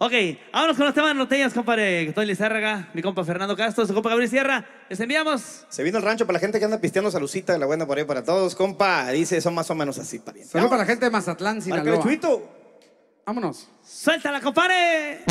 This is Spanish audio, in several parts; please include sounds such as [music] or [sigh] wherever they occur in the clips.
Ok, vámonos con los temas norteñas, compadre. Tony Lizárraga, mi compa Fernando Castro, su compa Gabriel Sierra. Les enviamos. Se vino el rancho para la gente que anda pisteando salucita de la buena por ahí para todos, compa. Dice, son más o menos así, pariente. Saludos para la gente de Mazatlán, Sinaloa. Chuito. Vámonos. ¡Suéltala, compadre!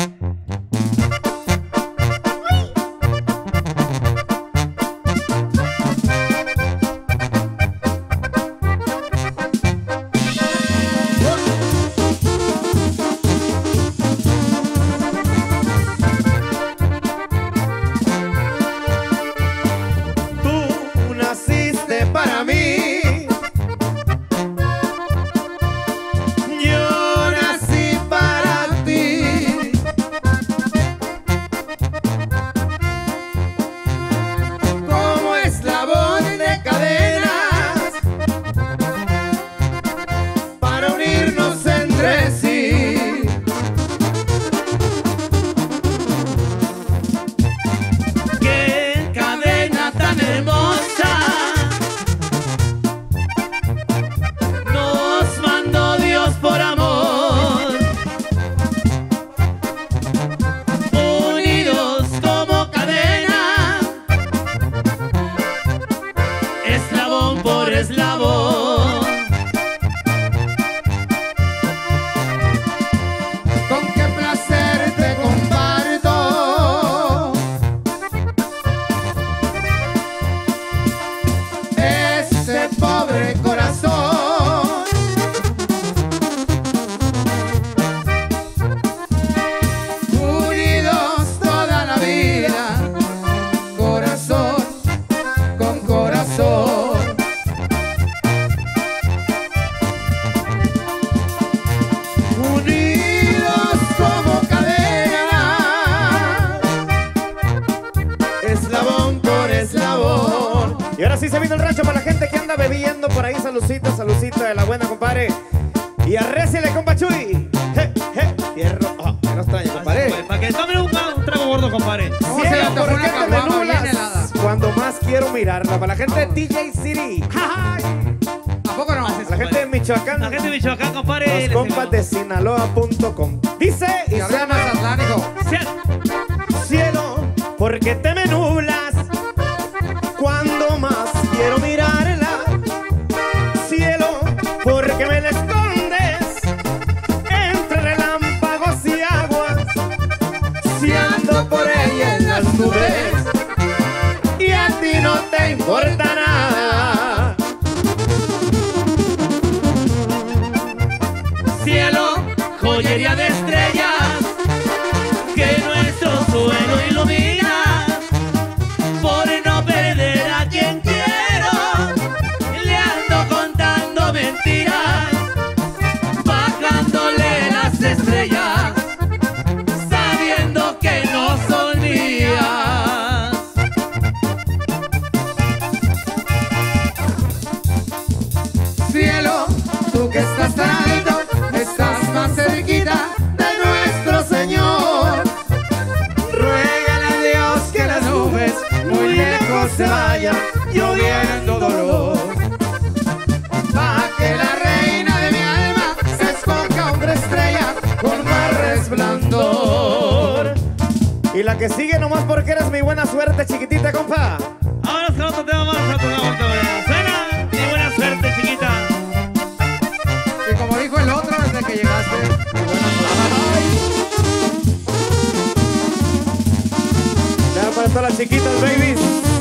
De la buena, compadre. Y arrécele, compa Chuy. Je, je, fierro. Ah, que no extraña, compadre. Para que tomen un, un trago gordo, compadre. ¿Cómo se Cielo, llama? ¿por qué te me nublas. Cuando más quiero mirarla. Para la gente de DJ City. [laughs] ¿A poco no? La gente de Michoacán. La gente de Michoacán, compadre. Los compas de Sinaloa.com. Dice y Y ahora suena. Mazatlán, hijo. cielo, porque te me nublas no te importa nada. Cielo, joyería de estrellas, se vayan, lloviendo dolor. Para que la reina de mi alma se escoja hombre estrella con más resplandor. Y la que sigue nomás porque eres mi buena suerte, chiquitita, compa. Ahora con otro tema más, otro tema, y buena suerte, chiquita. Y como dijo el otro desde que llegaste. y buena suerte. Para todas las chiquitas, babies.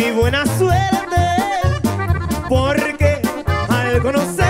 mi buena suerte, porque al conocer